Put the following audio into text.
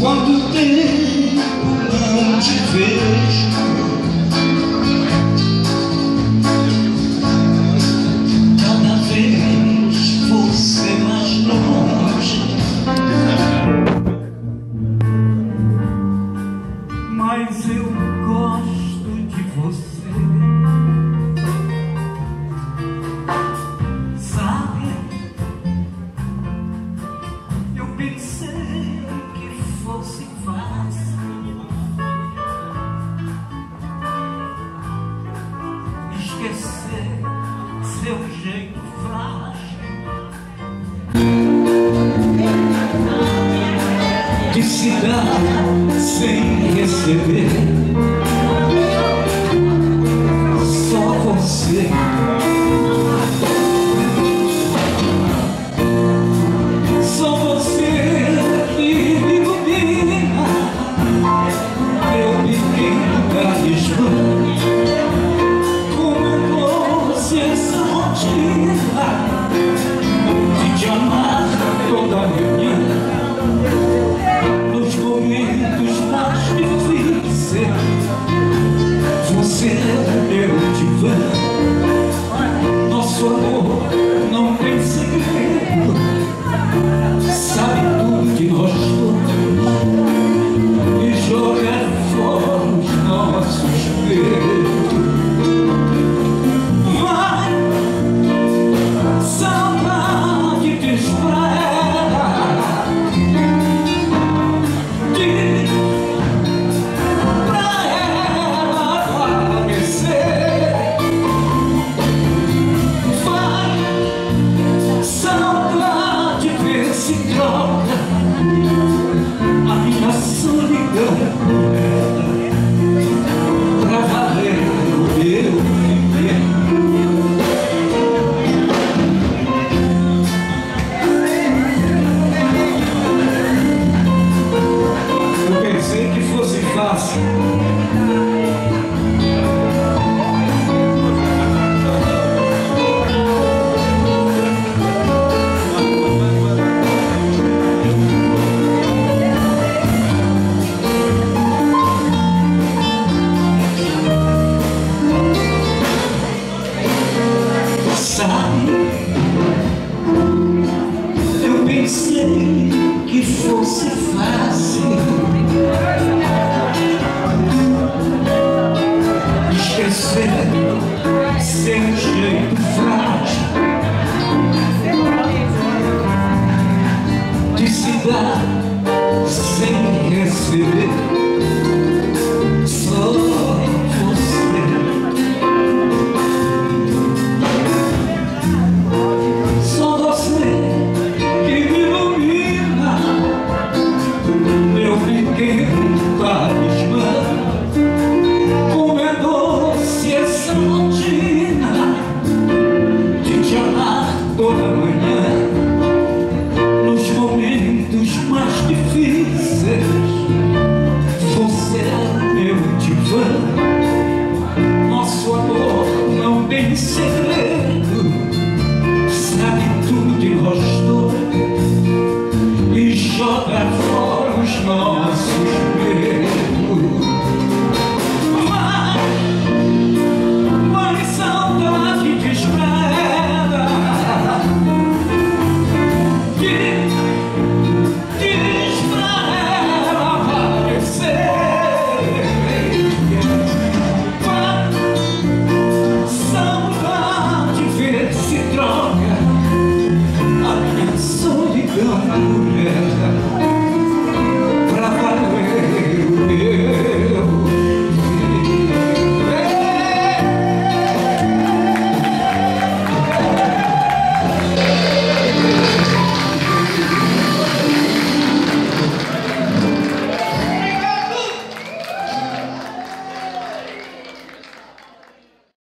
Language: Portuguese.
One, two, esquecer seu jeito frágil de se dar sem receber. Só você. sinal A minha solidão. Pra valer o viver. Eu pensei que fosse fácil. você faz?